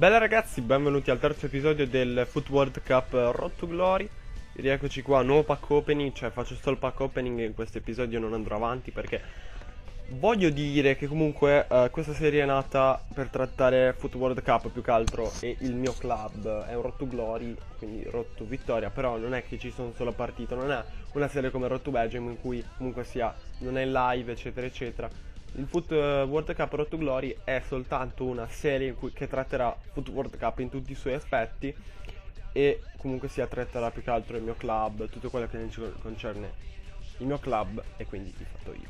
Bella ragazzi, benvenuti al terzo episodio del Foot World Cup Road to Glory. Rieccoci qua, nuovo pack opening, cioè faccio solo il pack opening e in questo episodio non andrò avanti perché Voglio dire che comunque uh, questa serie è nata per trattare Foot World Cup più che altro e il mio club è un Road to Glory, quindi Road to Vittoria Però non è che ci sono solo partite, non è una serie come Road to Belgium in cui comunque sia, non è live eccetera eccetera il Foot eh, World Cup Road to Glory è soltanto una serie cui, che tratterà Foot World Cup in tutti i suoi aspetti e comunque sia tratterà più che altro il mio club, tutto quello che concerne il mio club e quindi di fatto io.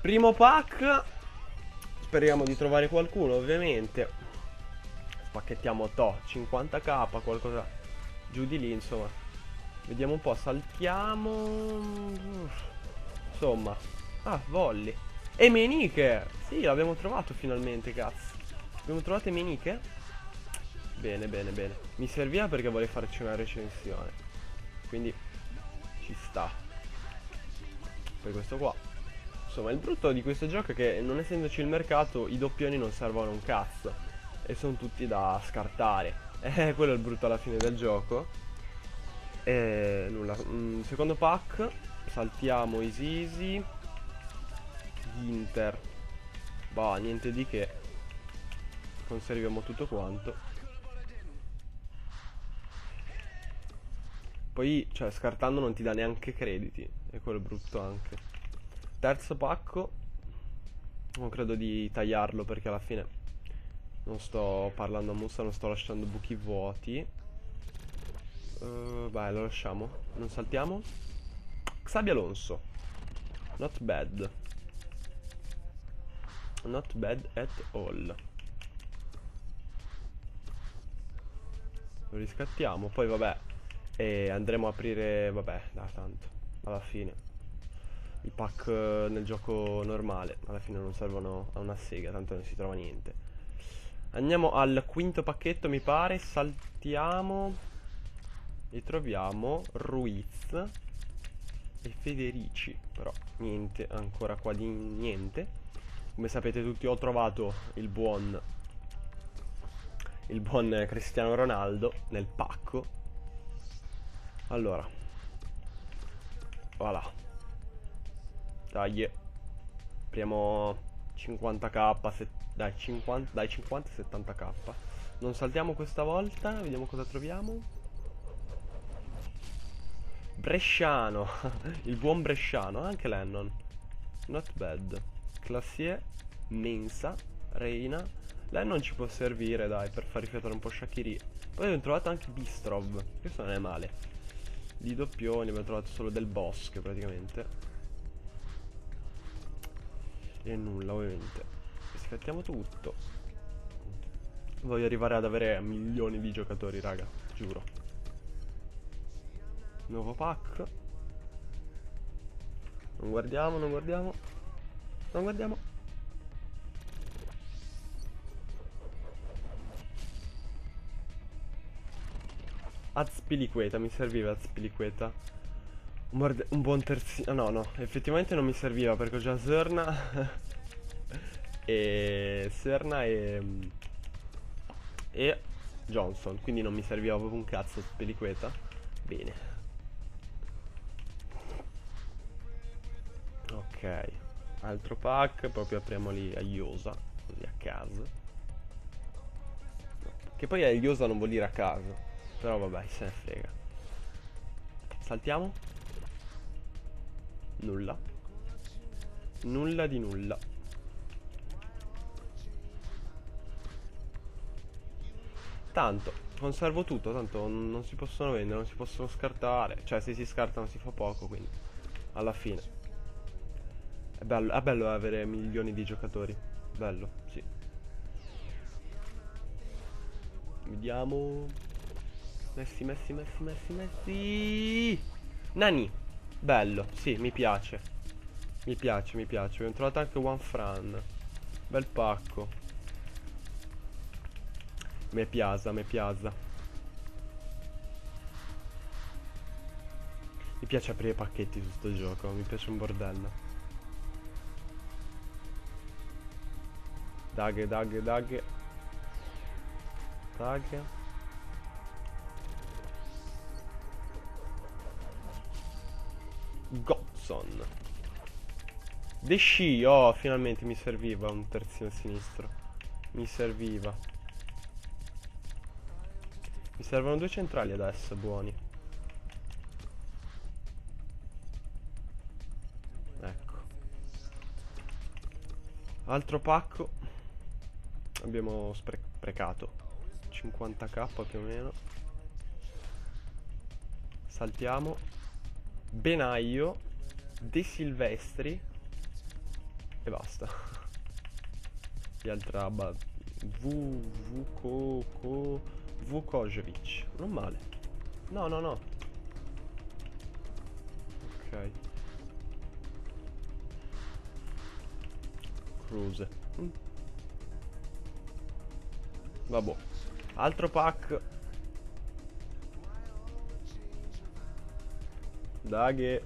Primo pack, speriamo di trovare qualcuno ovviamente. Spacchettiamo to 50k, qualcosa giù di lì insomma. Vediamo un po', saltiamo... Insomma, ah, volley. E Meniche! Sì, l'abbiamo trovato finalmente, cazzo. Abbiamo trovato Meniche? Bene, bene, bene. Mi serviva perché volevo farci una recensione. Quindi ci sta. Poi questo qua. Insomma, il brutto di questo gioco è che non essendoci il mercato, i doppioni non servono un cazzo. E sono tutti da scartare. Eh, quello è il brutto alla fine del gioco. E nulla. Mm, secondo pack. Saltiamo Easy. Inter. Bah, niente di che. Conserviamo tutto quanto. Poi, cioè, scartando non ti dà neanche crediti. E quello è brutto anche. Terzo pacco. Non credo di tagliarlo perché alla fine Non sto parlando a Musa, non sto lasciando buchi vuoti. Uh, Vai, lo lasciamo. Non saltiamo. Xabi Alonso. Not bad Not bad at all. Lo riscattiamo Poi vabbè E andremo a aprire Vabbè da tanto Alla fine. I pack eh, nel gioco normale Alla fine non servono a una sega Tanto non si trova niente. Andiamo al quinto pacchetto mi pare Saltiamo E troviamo Ruiz E Federici Però niente ancora qua di niente come sapete tutti ho trovato il buon Il buon Cristiano Ronaldo Nel pacco. Allora. Voilà. Dai. Apriamo 50k Dai 50 Dai 50 70k Non saltiamo questa volta Vediamo cosa troviamo. Bresciano. Il buon Bresciano Anche Lennon. Not bad Classier, Mensa, Reina. Lei non ci può servire, dai, per far riflettere un po' Shakiri. Poi abbiamo trovato anche Bistrov. Questo non è male. Di doppioni abbiamo trovato solo del bosco, praticamente. E nulla, ovviamente. Scattiamo tutto. Voglio arrivare ad avere milioni di giocatori, raga. Giuro. Nuovo pack. Non guardiamo, non guardiamo. Non guardiamo. Azpiliqueta, mi serviva Azpiliqueta. Un, un buon terzino. No, no, effettivamente non mi serviva perché ho già Serna. e Serna e. E Johnson. Quindi non mi serviva proprio un cazzo Azpiliqueta. Bene. Ok. Altro pack, proprio apriamo lì a Iosa, così a caso. Che poi a Iosa non vuol dire a caso, però vabbè, se ne frega. Saltiamo? Nulla. Nulla di nulla. Tanto, conservo tutto, tanto non si possono vendere, non si possono scartare. Cioè, se si scartano si fa poco, quindi alla fine. È bello, è bello avere milioni di giocatori. Bello, sì. Vediamo. Messi, Messi, Messi, Messi, Messi. Nani. Bello, sì, mi piace. Mi piace, mi piace. Abbiamo trovato anche One Fran. Bel pacco. Me piaza, me piaza. Mi piace aprire pacchetti su sto gioco, mi piace un bordello. Daghe, daghe, daghe. Tag. Godson. The Sci, oh, finalmente mi serviva un terzino sinistro. Mi serviva. Mi servono due centrali adesso, buoni. Ecco. Altro pacco. Abbiamo sprecato 50k più o meno. Saltiamo. Benaio. De Silvestri. E basta. Di altra V. Vuko. Vukojevic. Non male. No, no, no. Ok. Cruise. Mm. Vabbè. Altro pack. Daghe.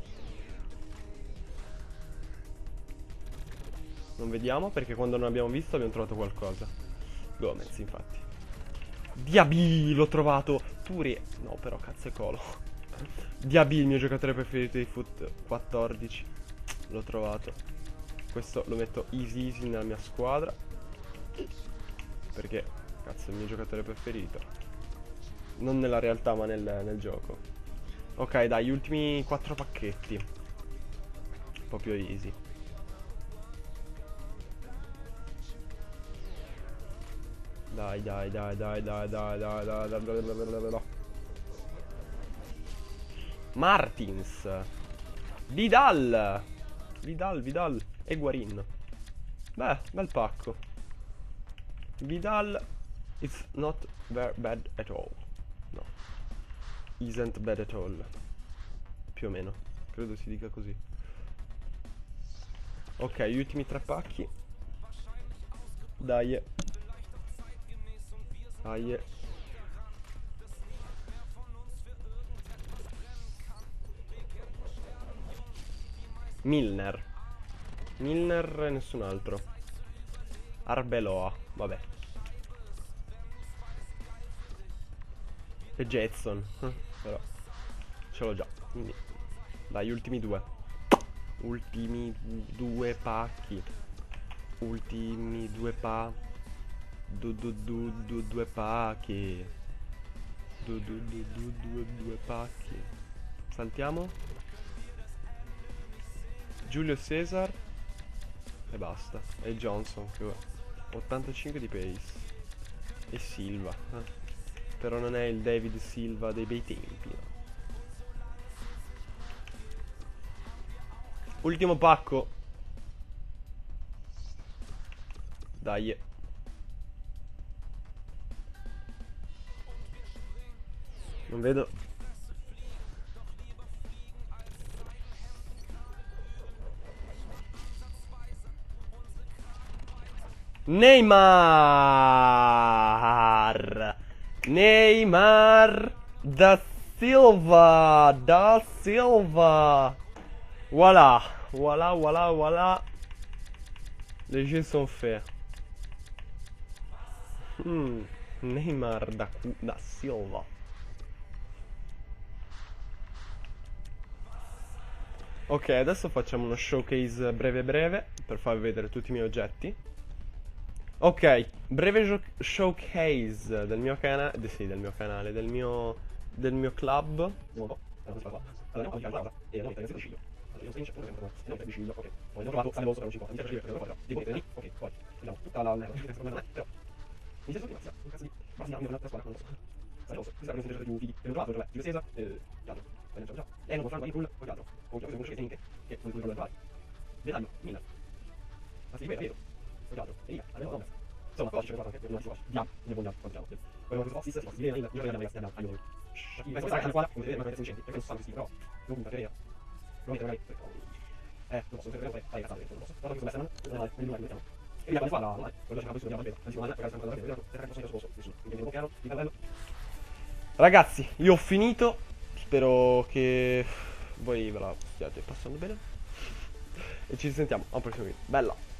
Non vediamo perché quando non abbiamo visto abbiamo trovato qualcosa. Gomez, infatti. Diaby, l'ho trovato. Pure. No, però cazzo è colo. Diaby, il mio giocatore preferito di Foot 14. L'ho trovato. Questo lo metto easy easy nella mia squadra. Perché, cazzo, è il mio giocatore preferito. Non nella realtà, ma nel, nel gioco. Ok, dai, gli ultimi 4 pacchetti. Proprio easy. Dai, dai, dai, dai, dai, dai, dai, dai, dai, dai, dai, dai, dai. Martins. Vidal. Vidal, Vidal. E Guarin. Beh, bel pacco. Vidal. It's not bad at all. No. Isn't bad at all. Più o meno. Credo si dica così. Ok, gli ultimi tre pacchi. Dai. Dai. Milner. Milner e nessun altro. Arbeloa, vabbè. E Jetson. Però ce l'ho già. Quindi. Dai, ultimi due. Ultimi due pacchi. Ultimi due pacchi. Du, du, du, du, due pacchi. Du, du, du, du, due, due pacchi. Saltiamo. Giulio Cesar. E basta. E Johnson che ho 85 di pace. E Silva. Eh. Però non è il David Silva dei bei tempi. No? Ultimo pacco. Dai. Non vedo. Neymar. Neymar da Silva. Da Silva. Voilà. Voilà, voilà, voilà. Les jeux sont faits. Hmm. Neymar da, da Silva. Ok, adesso facciamo uno showcase breve breve per farvi vedere tutti i miei oggetti. Ok, breve showcase del mio canale. Sì, del mio canale, del mio. del mio club. Oh, Dettaglio, Milan. Ma sì, vero, vero sfogato, e via, abbiamo donna. Insomma, qua ci sono qualche cosa che vediamo, ne vogliamo, quantiamo. Quello che si può, si sta, si io non la mia stanna, aiuto voi. Questa è la quale, come vedete, non è sufficiente, perché non sanno sì, però, non mi capire. Non vedete, magari, eh, non posso, non posso, fai cazzate, non posso. Guarda, mi sono messa, non è, non è, e via, qua, là, là, quello che abbiamo studiato, non si può andare, ragazzi, non si può andare, ragazzi, non si può andare, quindi un po' chiaro, di. Ragazzi, io ho finito, spero che voi ve la stiate passando bene e ci sentiamo a un prossimo video. Bella!